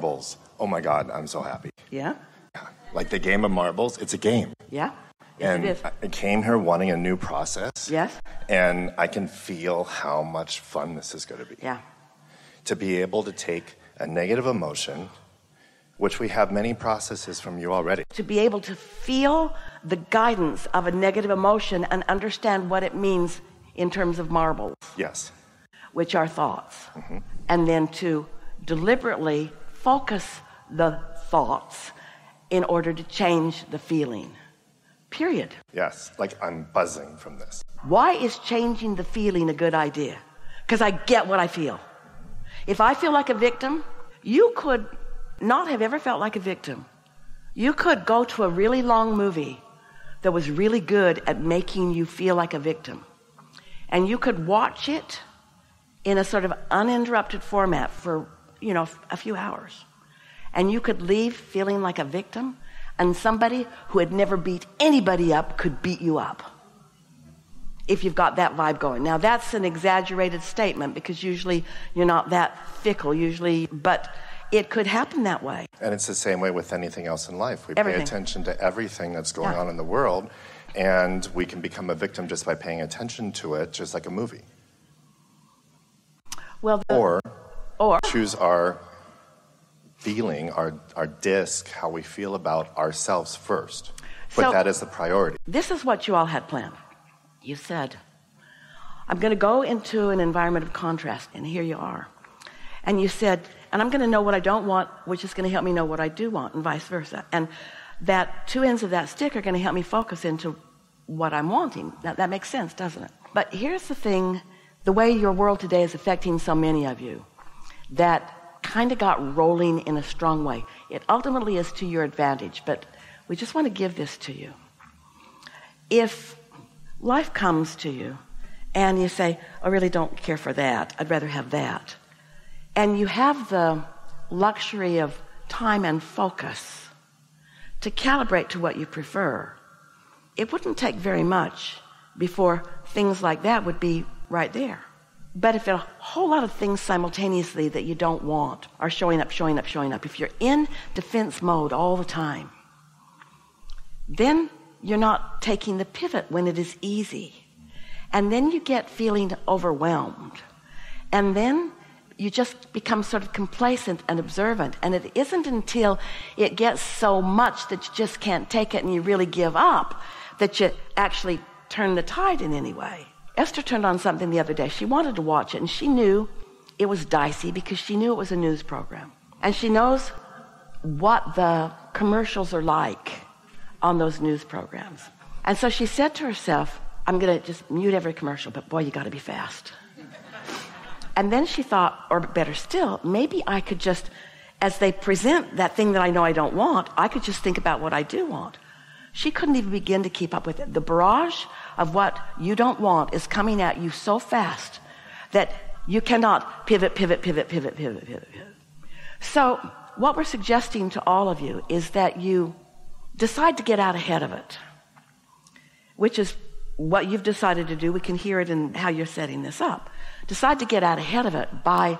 marbles. Oh my God, I'm so happy. Yeah? yeah. Like the game of marbles, it's a game. Yeah? Yes, and it is. I came here wanting a new process. Yes? And I can feel how much fun this is going to be. Yeah. To be able to take a negative emotion, which we have many processes from you already. To be able to feel the guidance of a negative emotion and understand what it means in terms of marbles, Yes. which are thoughts. Mhm. And then to deliberately focus the thoughts in order to change the feeling. Period. Yes. Like I'm buzzing from this. Why is changing the feeling a good idea? Because I get what I feel. If I feel like a victim, you could not have ever felt like a victim. You could go to a really long movie that was really good at making you feel like a victim. And you could watch it in a sort of uninterrupted format for, you know, a few hours. And you could leave feeling like a victim, and somebody who had never beat anybody up could beat you up if you've got that vibe going. Now that's an exaggerated statement because usually you're not that fickle usually, but it could happen that way. And it's the same way with anything else in life. We Everything. pay attention to everything that's going Yeah. on in the world, and we can become a victim just by paying attention to it, just like a movie. Well, the, Or or choose our feeling, our, our disc, how we feel about ourselves first. But So- that as the priority. this is what you all had planned. You said, I'm going to go into an environment of contrast, and here you are. And you said, and I'm going to know what I don't want, which is going to help me know what I do want, and vice versa. And that two ends of that stick are going to help me focus into what I'm wanting. That, that makes sense, doesn't it? But here's the thing the way your world today is affecting so many of you that kind of got rolling in a strong way. It ultimately is to your advantage, but we just want to give this to you. If life comes to you and you say, I really don't care for that, I'd rather have that, and you have the luxury of time and focus to calibrate to what you prefer, it wouldn't take very much before things like that would be right there. But if a whole lot of things simultaneously that you don't want are showing up, showing up, showing up, if you're in defense mode all the time, then you're not taking the pivot when it is easy. And then you get feeling overwhelmed. And then you just become sort of complacent and observant. And it isn't until it gets so much that you just can't take it and you really give up that you actually turn the tide in any way. Esther turned on something the other day. She wanted to watch it and she knew it was dicey because she knew it was a news program. And she knows what the commercials are like on those news programs. And so she said to herself, I'm going to just mute every commercial, but boy, you got to be fast. And then she thought, or better still, maybe I could just, as they present that thing that I know I don't want, I could just think about what I do want. She couldn't even begin to keep up with it. The barrage of what you don't want is coming at you so fast that you cannot pivot, pivot, pivot, pivot, pivot, pivot. So, what we're suggesting to all of you is that you decide to get out ahead of it, which is what you've decided to do. We can hear it in how you're setting this up. Decide to get out ahead of it by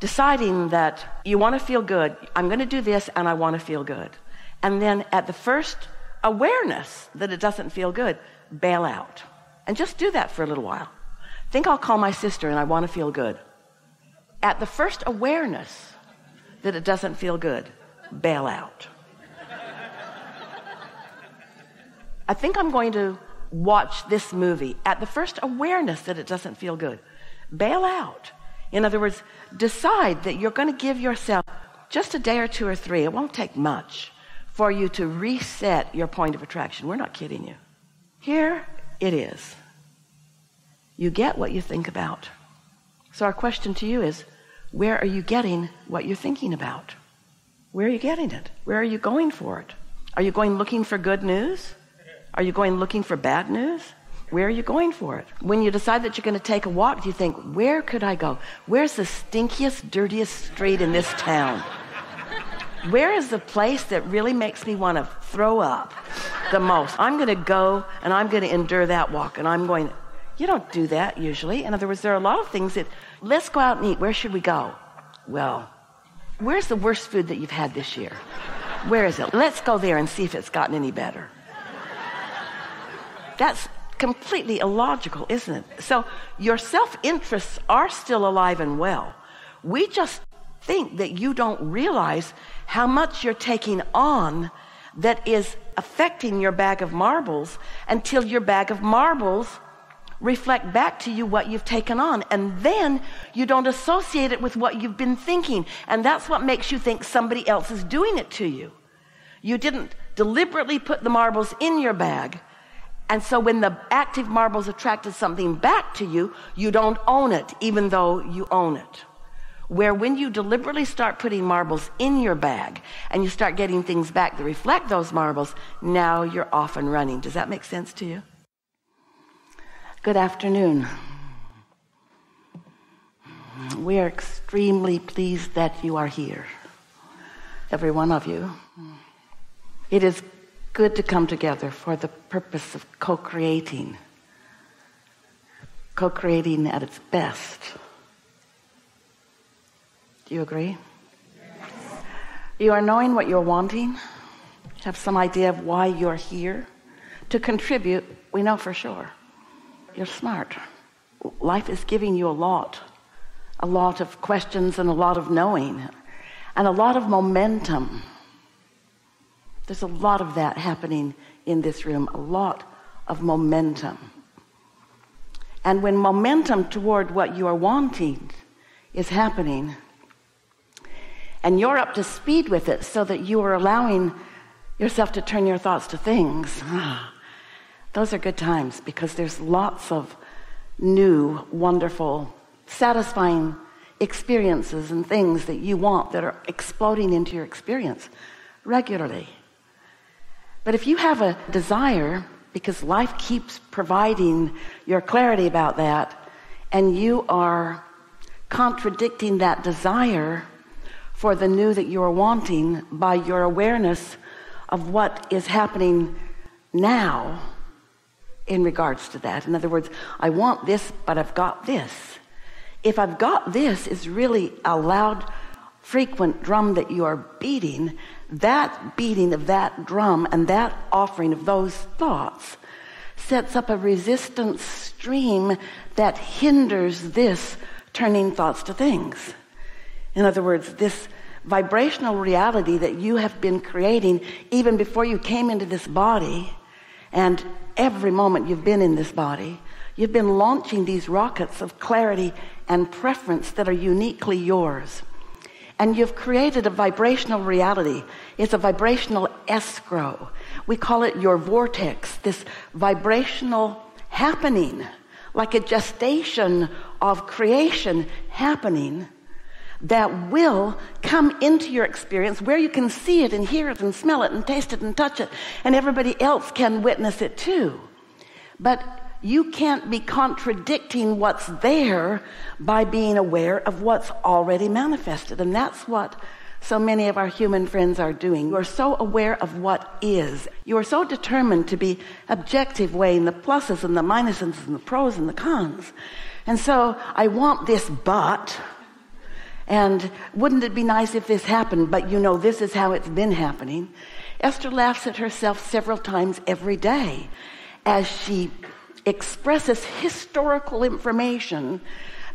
deciding that you want to feel good. I'm going to do this and I want to feel good. And then at the first awareness that it doesn't feel good, bail out. And just do that for a little while. Think I'll call my sister and I want to feel good. At the first awareness that it doesn't feel good, bail out. I think I'm going to watch this movie. At the first awareness that it doesn't feel good, bail out. In other words, decide that you're going to give yourself just a day or two or three. It won't take much for you to reset your point of attraction. We're not kidding you. Here it is. You get what you think about. So, our question to you is where are you getting what you're thinking about? Where are you getting it? Where are you going for it? Are you going looking for good news? Are you going looking for bad news? Where are you going for it? When you decide that you're going to take a walk, do you think, where could I go? Where's the stinkiest, dirtiest street in this town? Where is the place that really makes me want to throw up the most? I'm going to go and I'm going to endure that walk and I'm going, you don't do that usually. In other words, there are a lot of things that, let's go out and eat. Where should we go? Well, Where's the worst food that you've had this year? Where is it? Let's go there and see if it's gotten any better. That's completely illogical, isn't it? So your self interests are still alive and well. We just think that you don't realize how much you're taking on that is affecting your bag of marbles until your bag of marbles reflect back to you what you've taken on. And then you don't associate it with what you've been thinking. And that's what makes you think somebody else is doing it to you. You didn't deliberately put the marbles in your bag. And so when the active marbles attracted something back to you, you don't own it, even though you own it. Where when you deliberately start putting marbles in your bag and you start getting things back that reflect those marbles, now you're off and running. Does that make sense to you? Good afternoon. We are extremely pleased that you are here, every one of you. It is good to come together for the purpose of co creating, co creating at its best. Do you agree? You are knowing what you're wanting, you have some idea of why you're here. To contribute, we know for sure. You're smart. Life is giving you a lot a lot of questions and a lot of knowing and a lot of momentum. There's a lot of that happening in this room, a lot of momentum. And when momentum toward what you are wanting is happening, and you're up to speed with it so that you are allowing yourself to turn your thoughts to things. Ah, those are good times because there's lots of new, wonderful, satisfying experiences and things that you want that are exploding into your experience regularly. But if you have a desire, because life keeps providing your clarity about that, and you are contradicting that desire for the new that you are wanting by your awareness of what is happening now in regards to that. In other words, I want this, but I've got this. If I've got this is really a loud, frequent drum that you are beating, that beating of that drum and that offering of those thoughts sets up a resistance stream that hinders this turning thoughts to things. In other words, this vibrational reality that you have been creating even before you came into this body and every moment you've been in this body, you've been launching these rockets of clarity and preference that are uniquely yours. And you've created a vibrational reality. It's a vibrational escrow. We call it your vortex, this vibrational happening, like a gestation of creation happening that will come into your experience where you can see it and hear it and smell it and taste it and touch it, and everybody else can witness it too. But you can't be contradicting what's there by being aware of what's already manifested. And that's what so many of our human friends are doing. You are so aware of what is. You are so determined to be objective, weighing the pluses and the minuses and the pros and the cons. And so I want this, but and wouldn't it be nice if this happened? But you know, this is how it's been happening. Esther laughs at herself several times every day as she expresses historical information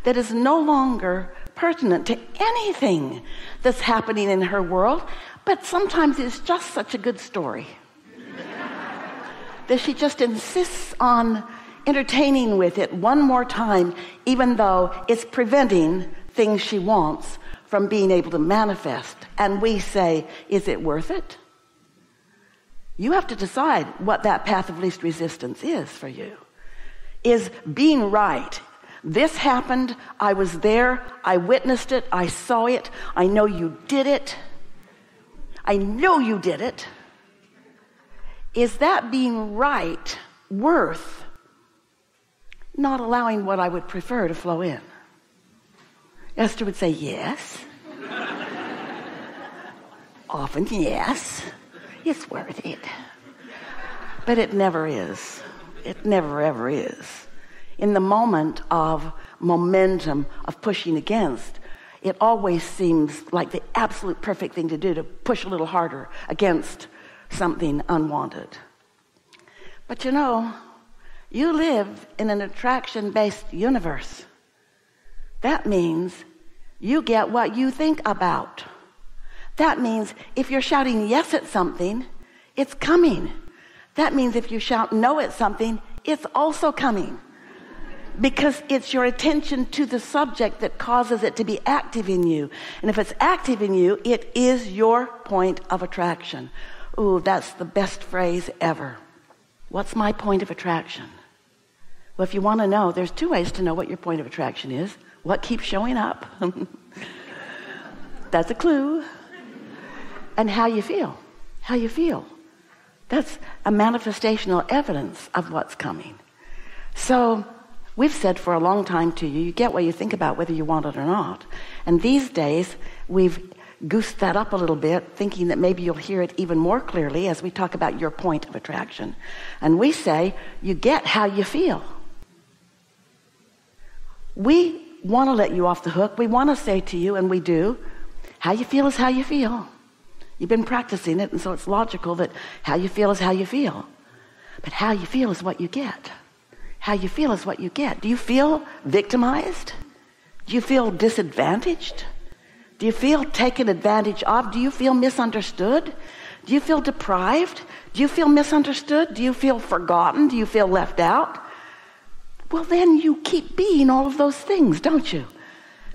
that is no longer pertinent to anything that's happening in her world, but sometimes it's just such a good story that she just insists on entertaining with it one more time, even though it's preventing things she wants from being able to manifest. And we say, is it worth it? You have to decide what that path of least resistance is for you. Is being right. This happened. I was there. I witnessed it. I saw it. I know you did it. I know you did it. Is that being right worth not allowing what I would prefer to flow in? Esther would say, Yes. Often, yes. It's worth it. But it never is. It never, ever is. In the moment of momentum, of pushing against, it always seems like the absolute perfect thing to do to push a little harder against something unwanted. But you know, you live in an attraction based universe. That means you get what you think about. That means if you're shouting yes at something, it's coming. That means if you shout no at something, it's also coming. Because it's your attention to the subject that causes it to be active in you. And if it's active in you, it is your point of attraction. Ooh, that's the best phrase ever. What's my point of attraction? Well, if you want to know, there's two ways to know what your point of attraction is. What keeps showing up? that's a clue. And how you feel. How you feel. That's a manifestational evidence of what's coming. So, we've said for a long time to you, you get what you think about whether you want it or not. And these days, we've goosed that up a little bit, thinking that maybe you'll hear it even more clearly as we talk about your point of attraction. And we say, you get how you feel. We want to let you off the hook. We want to say to you, and we do, how you feel is how you feel. You've been practicing it, and so it's logical that how you feel is how you feel. But how you feel is what you get. How you feel is what you get. Do you feel victimized? Do you feel disadvantaged? Do you feel taken advantage of? Do you feel misunderstood? Do you feel deprived? Do you feel misunderstood? Do you feel forgotten? Do you feel left out? Well, then you keep being all of those things, don't you?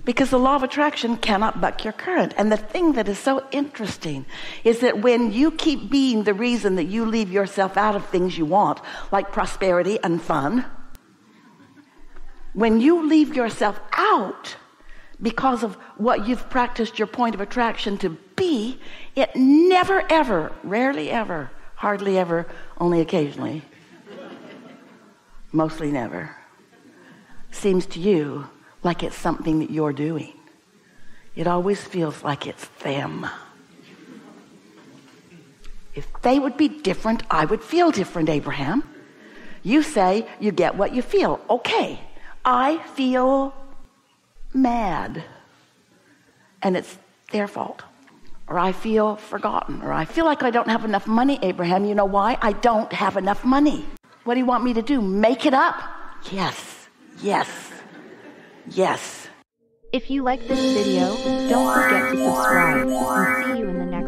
Because the law of attraction cannot buck your current. And the thing that is so interesting is that when you keep being the reason that you leave yourself out of things you want, like prosperity and fun, when you leave yourself out, because of what you've practiced your point of attraction to be, it never, ever, rarely ever, hardly ever, only occasionally, mostly never, seems to you like it's something that you're doing. It always feels like it's them. If they would be different, I would feel different, Abraham. You say you get what you feel. Okay, I feel mad. And it's their fault. Or I feel forgotten. Or I feel like I don't have enough money Abraham. You know why? I don't have enough money. What do you want me to do? Make it up? Yes yes. Yes. If you like this video don't forget to subscribe. And see you in the next